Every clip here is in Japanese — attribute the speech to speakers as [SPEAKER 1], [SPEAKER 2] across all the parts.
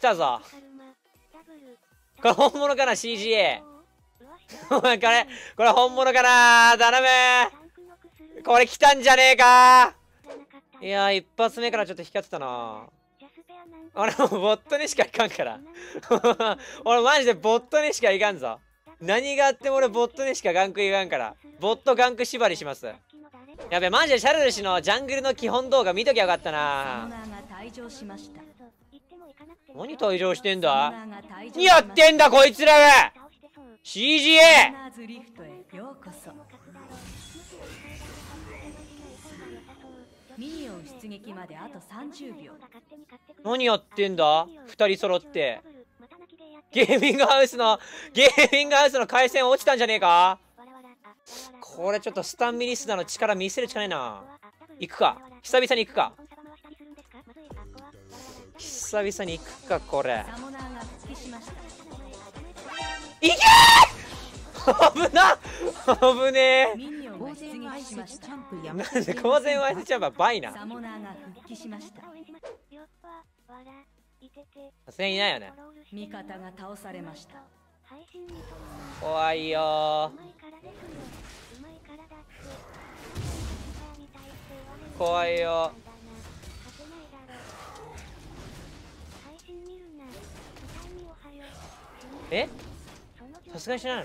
[SPEAKER 1] たぞ。これ本物かな CGA お前これこれ本物かな頼む。これ来たんじゃねえか。いや一発目からちょっと光ってたな。俺もボットにしかいかんから。俺マジでボットにしかいかんぞ。何があっても俺ボットにしかガンクいかんから。ボットガンク縛りします。やべマジでシャルル氏のジャングルの基本動画見ときゃよかったな。何退場してんだ？何やってんだこいつらは？CGA! ミニオン出撃まであと30秒。何やってんだ？二人揃って。ゲーミングハウスの ゲーミングハウスの回線落ちたんじゃねえか？これちょっとスタンミリスナーの力見せるしかないな。行くか。久々に行くか久々に行くかこれ。いけー！危な危ねえ。なんで公然ワイスチャンプは倍なさすがにいないよね。味方が倒されました。怖いよ怖いよえ？さすがにしないの？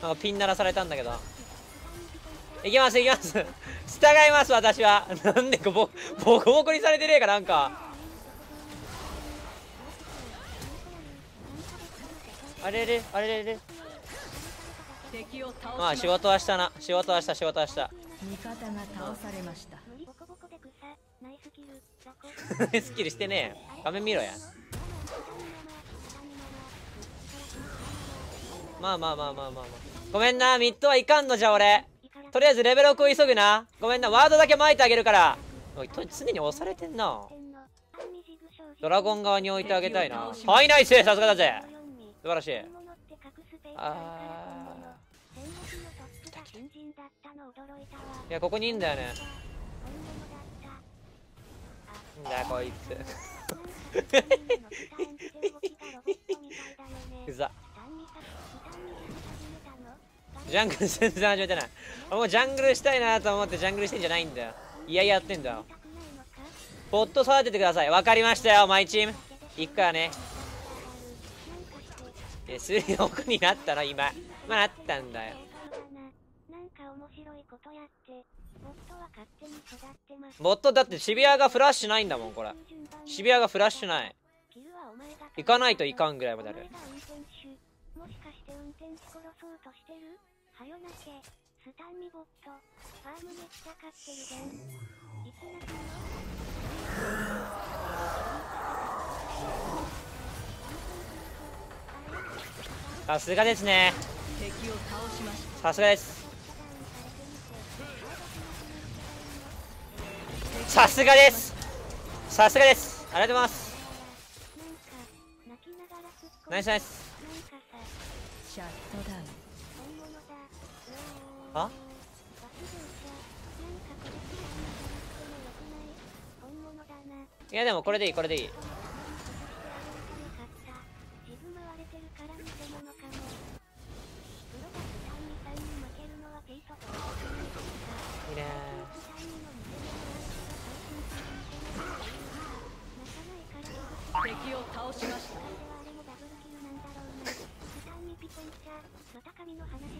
[SPEAKER 1] なんかピン鳴らされたんだけど。いきますいきます。従います私は。なんでボボコボコにされてねえかなんか。あれれあれれれ。まあ仕事はしたな。仕事はした仕事はした。味方が倒されました スキルしてねえ。画面見ろや。まあまあまあまあまあまあ。ごめんな。ミッドはいかんのじゃ俺。とりあえずレベル6を急ぐな。ごめんな。ワードだけ巻いてあげるから。おい常に押されてんな。ドラゴン側に置いてあげたいな。はいナイスさすがだぜ。素晴らしい。あいやここにいいんだよね。んだこいつ。うざ。ジャングル全然始めてない。もうジャングルしたいなと思ってジャングルしてんじゃないんだよ。いややってんだよ。ボット育ててください。分かりましたよマイチーム。行くからね。えスリー奥になったの今。まあなったんだよ。なんか面白いことやってボットだって渋谷がフラッシュないんだもんこれ。渋谷がフラッシュない。行かないといかんぐらいまである。もしかして運転手殺そうとしてる？はよなけ。スタンミボット。ファームめっちゃ勝ってるじゃんいつなさすがですね。さすがですさすがです。さすがです。ありがとうございます。ナイスナイス。いやでもこれでいいこれでいい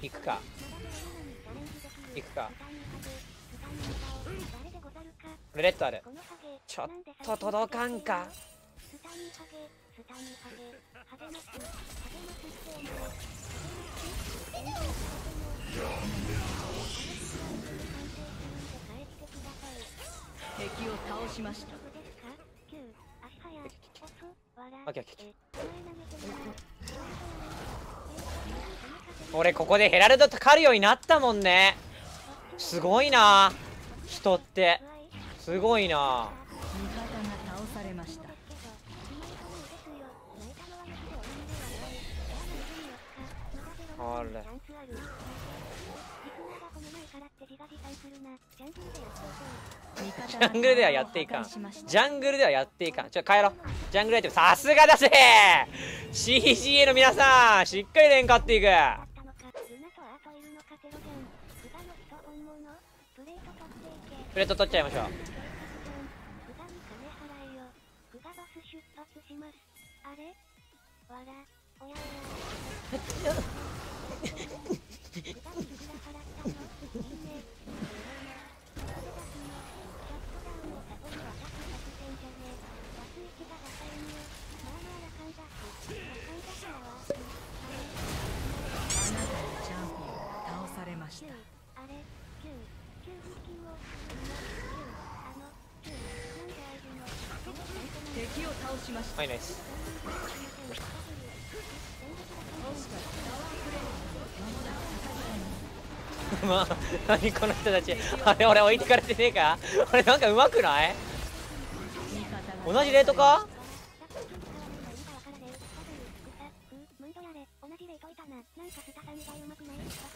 [SPEAKER 1] 行くか。行くか。レッドある。ちょっと届かんか。敵を倒しました。俺ここでヘラルドと狩るようになったもんね。すごいな人って。すごいな。あれジャングルではやっていかん。ジャングルではやっていかん。ちょ帰ろう。ジャングルアイテムさすがだぜ。CGA の皆さんしっかり連勝っていく。プレート取っちゃいましょう はいナイス。まあ 何この人たち。あれ俺置いてかれてねえか？俺なんかうまくない？同じレートか？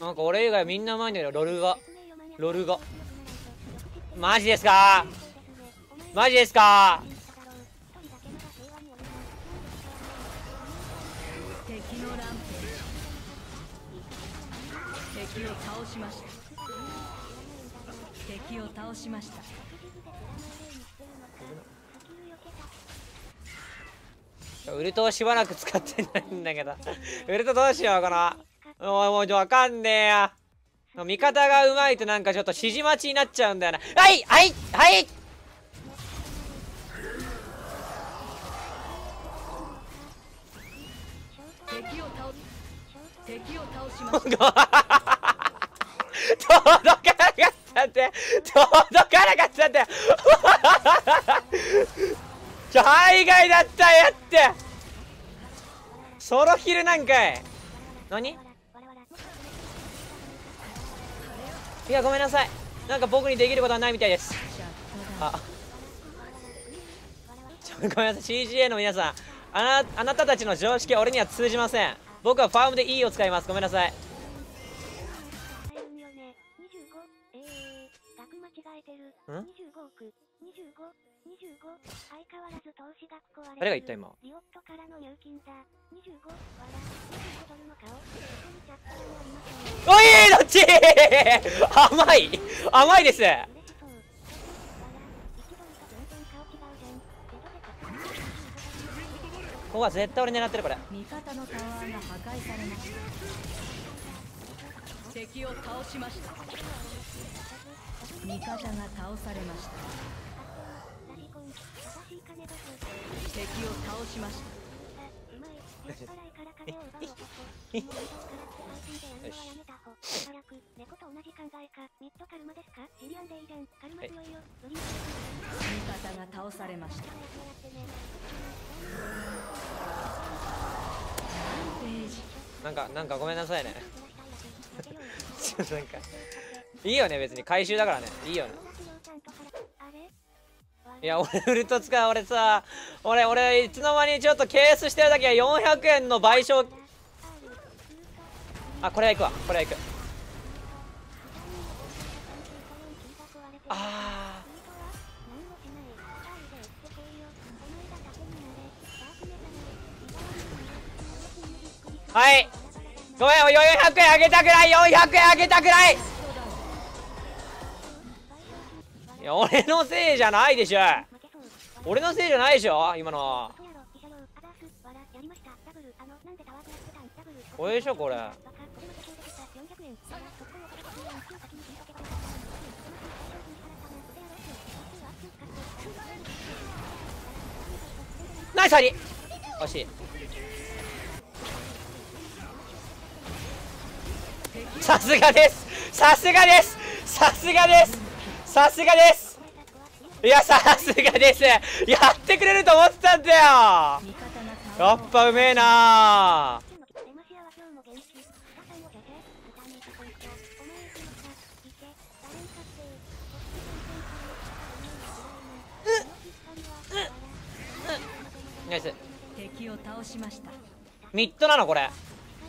[SPEAKER 1] なんか俺以外みんなうまいんだけどロルがロルがマジですか？マジですか？敵を倒しました。敵を倒しました。ウルトをしばらく使ってないんだけど。ウルトどうしようかなもうもうわかんねえや。味方がうまいとなんかちょっと指示待ちになっちゃうんだよな。はいはいはい。敵を倒敵を倒しました届かなかったって。届かなかったって。ちょ海外だったやって。ソロヒルなんかい。何？いやごめんなさい。なんか僕にできることはないみたいです。あ。ちょごめんなさい。CGA の皆さん。あなあなたたちの常識は俺には通じません。僕はファームで E を使います。ごめんなさい。ん？25億25 25相変わらず投資額壊れ誰が言った今？リオットからの入金だ。25わら25ドルの顔おいどっち甘い甘いです。ここは絶対俺狙ってるこれ。味方のタワーが破壊されました敵を倒しました味方が倒されました。敵を倒しました。猫と同じ考えかミッドカルマですかシリアンでいいじゃんカルマ強いよ味方が倒されましたなんかなんかごめんなさいね。なんか。いいよね別に。回収だからね。いいよね。いや俺ウルト使う俺さ俺俺いつの間にちょっとケースしてるだけは400円の賠償。あこれは行くわこれは行く。ああはい。ごめん400円あげたくない400円あげたくない。いや俺のせいじゃないでしょ。俺のせいじゃないでしょ今の。これでしょこれ。ナイスハリ惜しい。さすがです。さすがです。さすがです。さすがです。いやさすがです。やってくれると思ってたんだよ。やっぱうめえな。ナイス。敵を倒しましたミッドなのこれ。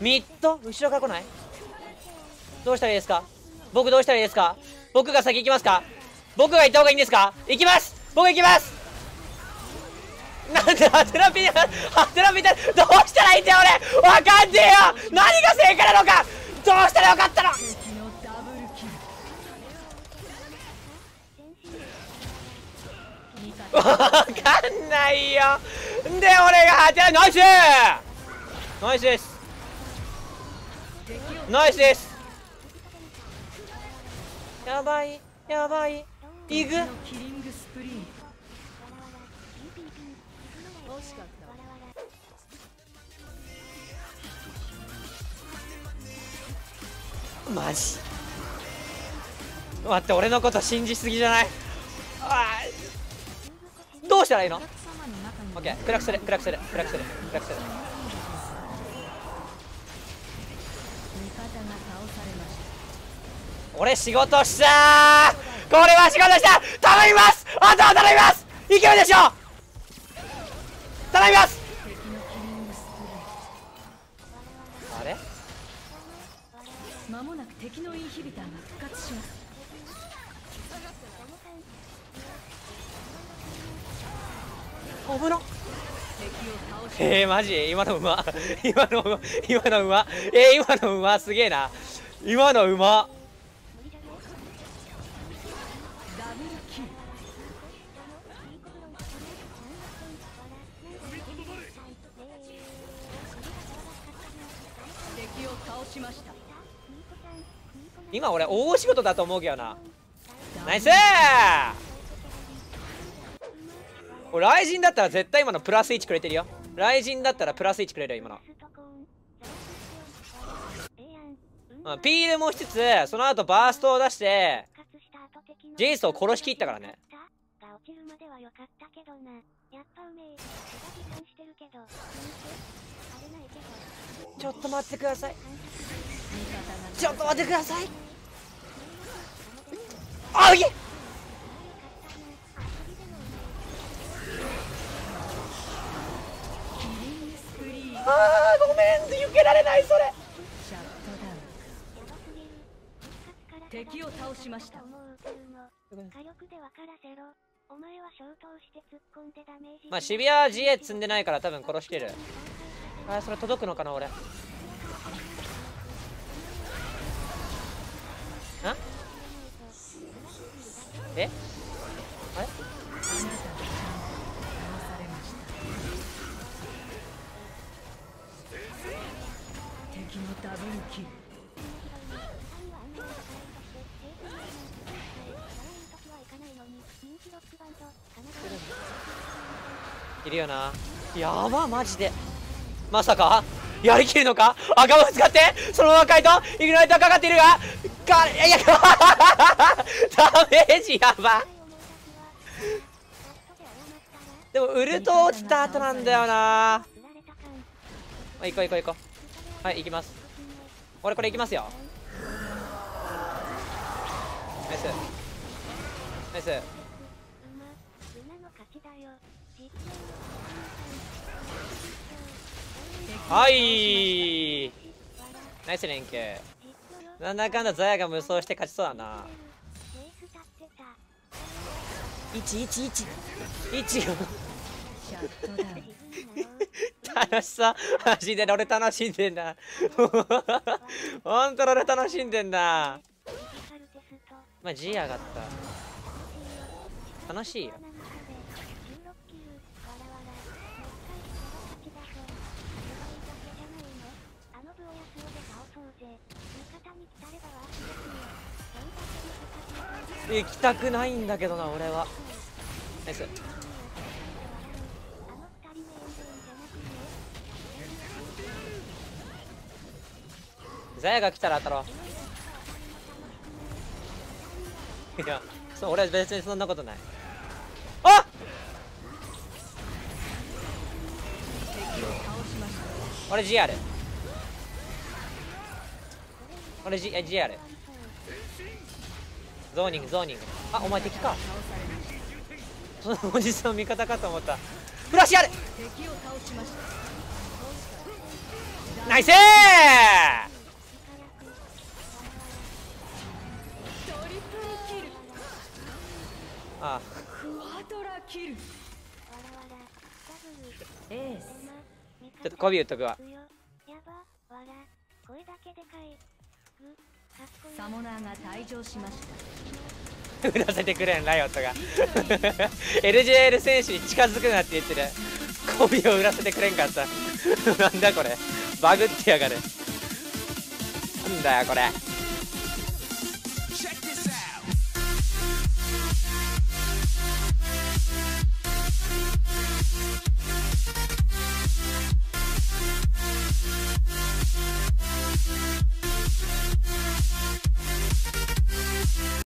[SPEAKER 1] ミッド後ろから来ない？どうしたらいいですか？僕どうしたらいいですか？僕が先行きますか？僕が行った方がいいんですか？行きます！僕行きます！なんでハテナピハテナピどうしたらいいんだよ俺！わかんねえよ！何が正解なのか！どうしたらよかったの？わかんないよ！で俺がハテナナイス！ナイスです！ナイスです！やばい！やばい！いく。マジ。待って俺のこと信じすぎじゃない？どうしたらいいの？オッケー。暗くする。暗くする。暗くする。暗くする。俺仕事したこれは仕事した。頼みます。あとは頼みます。いけるでしょ頼みます。あれ？間もなく敵のインヒビターが復活します。危なえー、マジ？今の馬？今の馬？今の馬？えー、今の馬？すげえな。今の馬？今俺大仕事だと思うけどな。ナイス！俺雷神だったら絶対今のプラス1くれてるよ。雷神だったらプラス1くれるよ今の。うん、ピールもしつつその後バーストを出してジェイソンを殺しきったからね。ちょっと待ってください。ちょっと待ってください。あい。えあーごめん。避けられないそれ。敵を倒しました。まあシビア GA 積んでないから多分殺してる。あそれ届くのかな俺。んえ？あれ敵のダブルキルいるよな。やばマジで。まさか？やりきるのか？赤を使って？そのまま回答イグナイトかかっているが？かいやいや ダメージやば。でもウルト落ちた後なんだよな。あ行こう行こう行こう。はい行きます。俺これ行きますよ。ナイス。ナイス。はい。ナイス連携なんだかんだザヤが無双して勝ちそうだな。111楽しさ。マジで俺楽しんでんだ。ほんと俺楽しんでんだ。まあ G 上がった。楽しいよ。行きたくないんだけどな俺は。ナイス。ザヤが来たら当たろう。いやそう俺は別にそんなことない。あ俺 GR 俺 G GR ゾーニングゾーニング。あお前敵か。そのおじさん味方かと思った。フラシやる。ナイスあ。あちょっと媚び打っとくわ。
[SPEAKER 2] サモナーが退場しまし
[SPEAKER 1] た。売らせてくれんライオットが。LJL 選手に近づくなって言ってる。媚びを売らせてくれんかった。なんだこれ。バグってやがる。なんだよこれ。